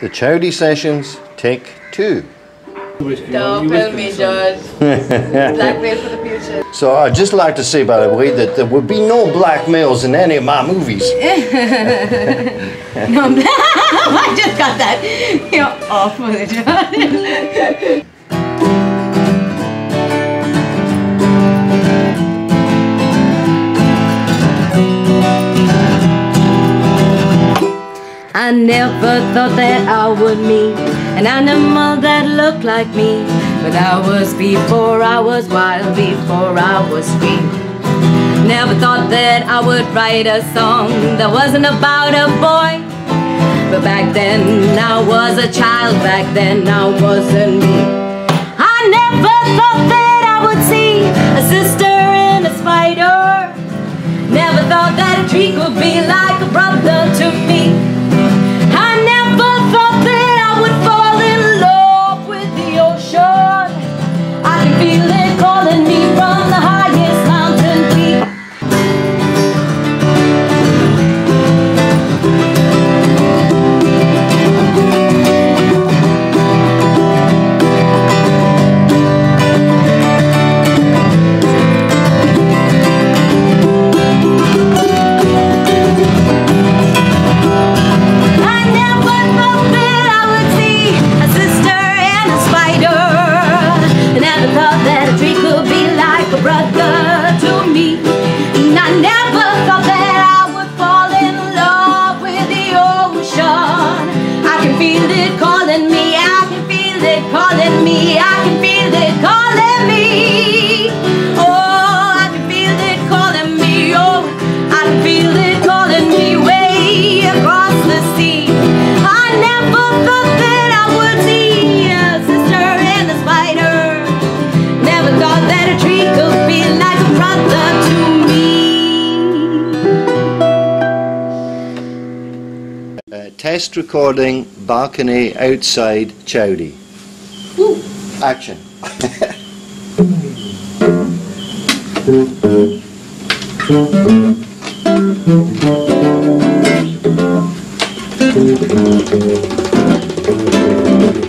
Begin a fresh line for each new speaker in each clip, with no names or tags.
The Chaudi Sessions, take two.
Don't kill me, George. Blackmail for the future.
So I'd just like to say, by the way, that there would be no blackmails in any of my movies.
No, I just got that. You're awful, George. I never thought that I would meet an animal that looked like me. But I was before I was wild, before I was free. Never thought that I would write a song that wasn't about a boy. But back then I was a child, back then I wasn't me. I never thought that I would see a sister thought that a tree could be like a brother to me. Never thought that a tree could be like a brother to me. And I never thought that I would fall in love with the ocean. I can feel it calling me. I can feel it calling me. I can feel it calling me. Oh, I can feel it calling me. Oh, I can feel it calling me way across the sea. I never thought
test recording, balcony outside Chaudi. Action.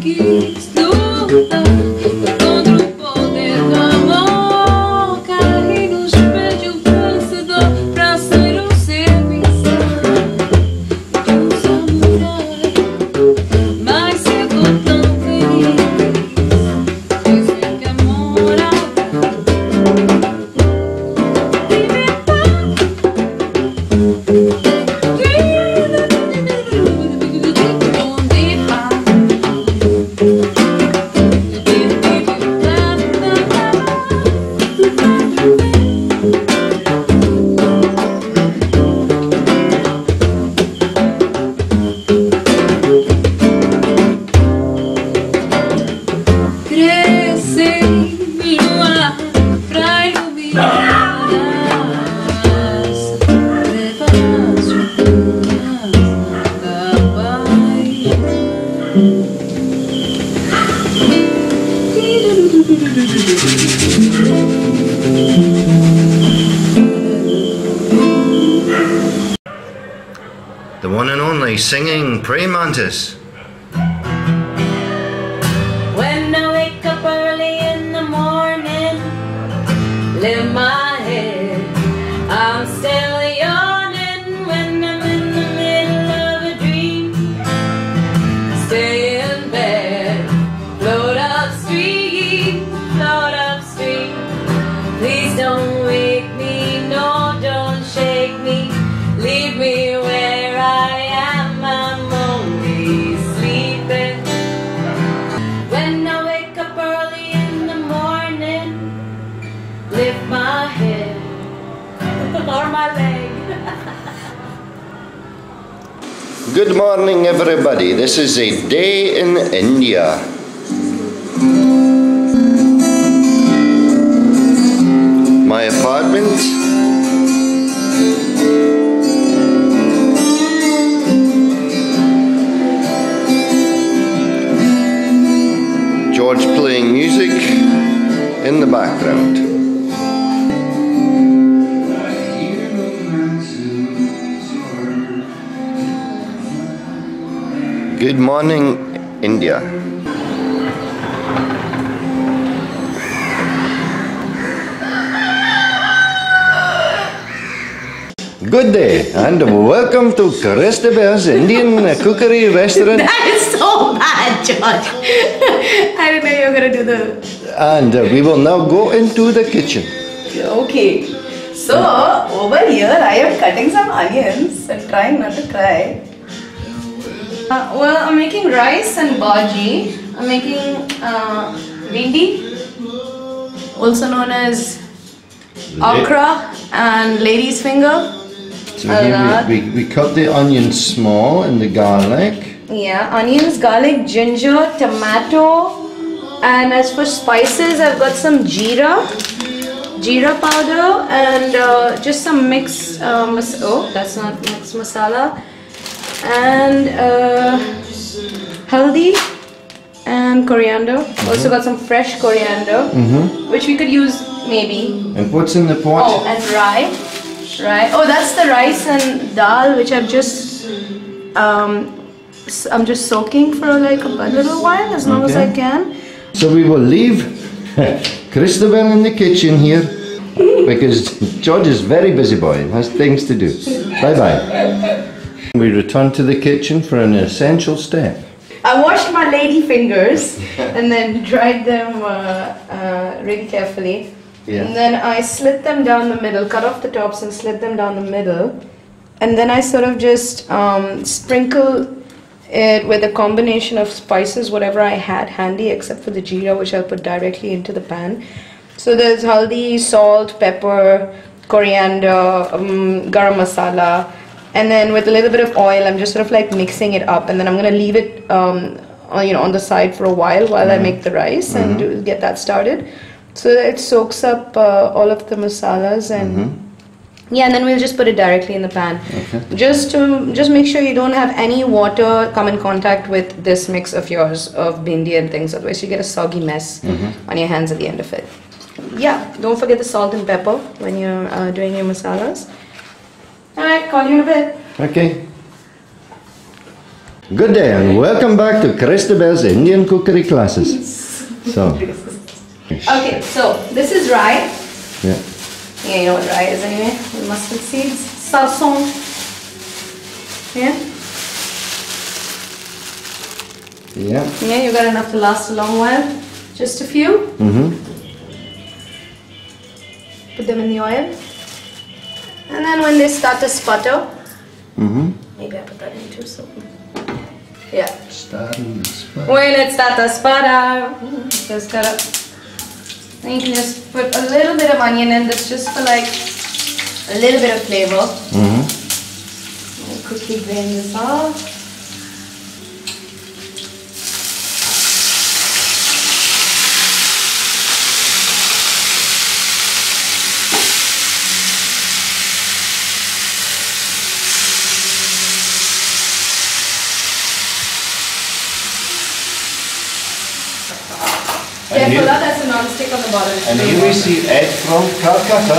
gigs.
The one and only singing Praying Mantis. Good morning, everybody. This is a day in India. My apartment. George playing music in the background. Good morning, India. Good day and welcome to Christabel's Indian Cookery Restaurant.
That is so bad, George. I didn't know you were gonna do the.
And uh, we will now go into the kitchen.
Okay. So over here, I am cutting some onions and trying not to cry. Uh, well, I'm making rice and bhaji. I'm making uh, bhindi, also known as okra and lady's finger.
So here we, we, we cut the onions small and the garlic.
Yeah, onions, garlic, ginger, tomato, and as for spices, I've got some jeera, jeera powder, and uh, just some mix. Uh, mas- oh, that's not mixed masala, and uh, haldi and coriander. Also got some fresh coriander, which we could use maybe.
And what's in the pot?
Oh, and rai. Rai. Oh, that's the rice and dal which I've just um, I'm just soaking for like a little while, as long as I can.
So we will leave Christabel in the kitchen here because George is very busy boy has things to do. Bye bye. We return to the kitchen for an essential step.
I washed my lady fingers and then dried them uh, uh, really carefully.
Yeah.
And then I slit them down the middle, cut off the tops and slit them down the middle. And then I sort of just um, sprinkle it with a combination of spices, whatever I had handy, except for the jeera, which I'll put directly into the pan. So there's haldi, salt, pepper, coriander, um, garam masala, and then with a little bit of oil, I'm just sort of like mixing it up, and then I'm gonna leave it, um, on, you know, on the side for a while while I make the rice and do, get that started, so that it soaks up uh, all of the masalas and. Yeah, and then we'll just put it directly in the pan. Just to just make sure you don't have any water come in contact with this mix of yours of bhindi and things. Otherwise, you get a soggy mess on your hands at the end of it. Yeah, don't forget the salt and pepper when you're uh, doing your masalas. All right, call you in a bit.
Okay. Good day and welcome back to Christabel's Indian cookery classes. So,
Okay, so this is rai.
yeah.
Yeah, you know what rai is anyway. The mustard seeds, sarson. Yeah,
Yeah.
yeah, you got enough to last a long while. Just a few.
Mm-hmm.
put them in the oil. And then when they start to sputter,
Mm-hmm.
maybe I put that in too, so. Yeah.
Starting the spot.
When it starts to sputter, just gotta. Then you can just put a little bit of onion in this just for like a little bit of flavor.
Mm-hmm.
And quickly drain this off. water.
And here we see Ed from Calcutta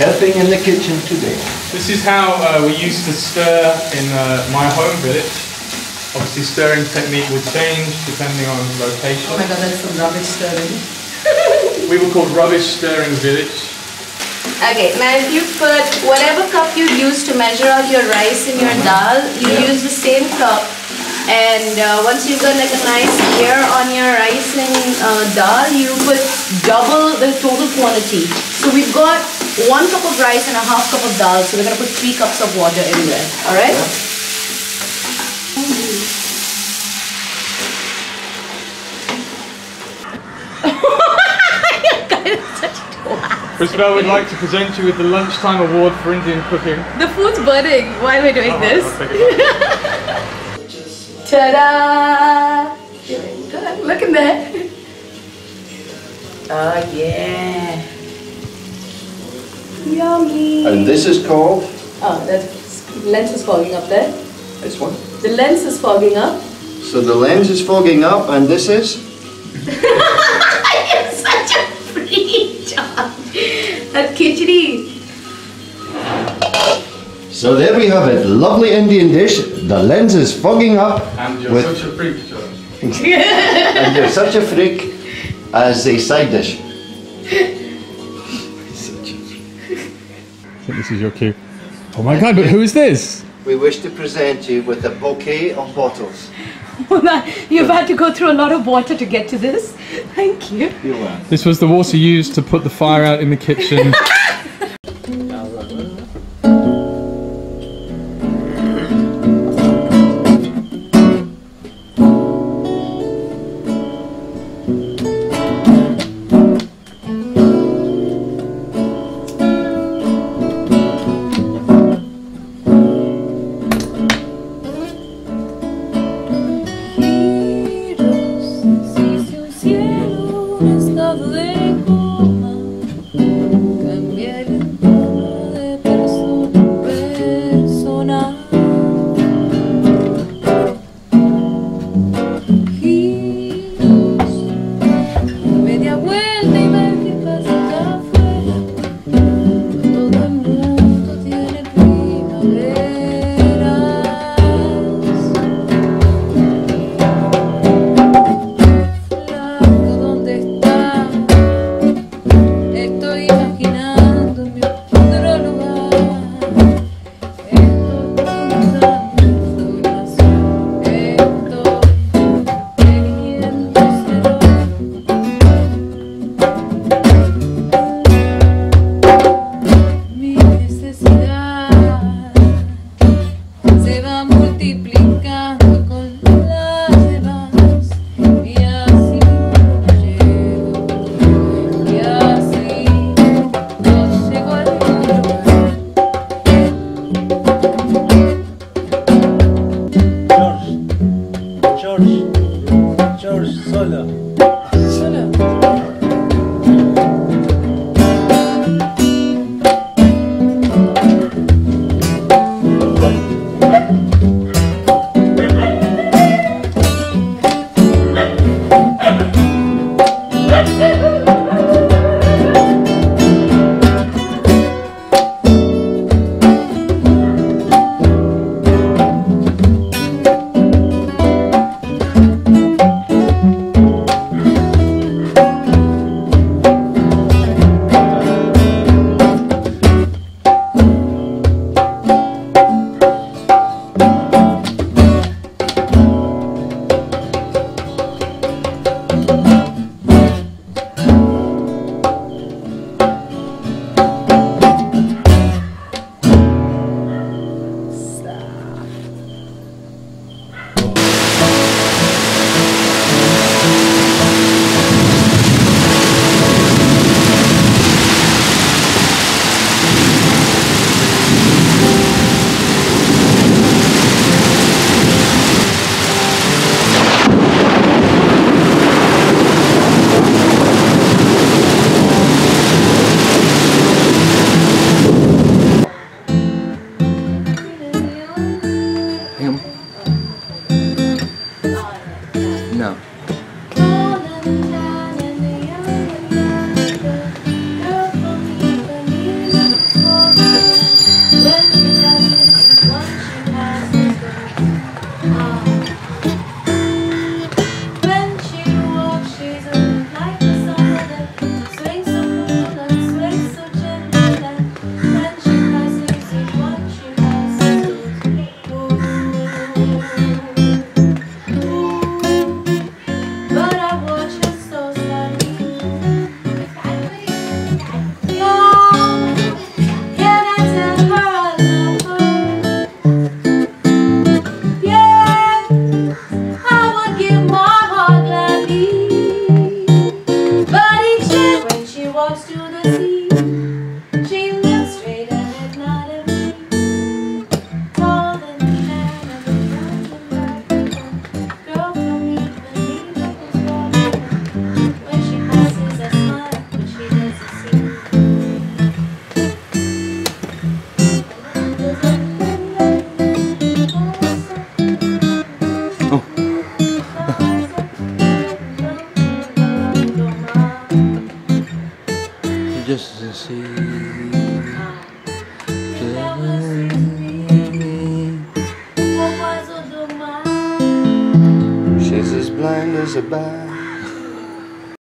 helping in the kitchen today.
This is how uh, we used to stir in uh, my home village. Obviously, stirring technique would change depending on location.
Oh my god, that's some rubbish stirring.
We were called Rubbish Stirring Village.
Okay, now if you put whatever cup you use to measure out your rice and your dal, you use the same cup. And uh, once you've got like a nice layer on your rice and uh, dal, you put double the total quantity. So we've got one cup of rice and a half cup of dal, so we're gonna put three cups of water in there. All right?
Christabel would like to present you with the Lunchtime Award for Indian Cooking.
The food's burning. Why am I doing
I'll
this?
take it back.
Ta-da! Feeling good. Look at that. Oh yeah. Yummy.
And this is called,
Oh, that lens is fogging up there.
this one.
The lens is fogging up.
So the lens is fogging up and this is?
You're such a freak, John. That khichdi.
So there we have it, lovely Indian dish. The lens is fogging up
And you're
with,
such a freak, John.
and you're such a freak as a side dish.
I think this is your cue. Oh my god, but who is this?
We wish to present you with a bouquet of bottles.
Well, You've had to go through a lot of water to get to this. Thank you.
This was the water used to put the fire out in the kitchen.
No.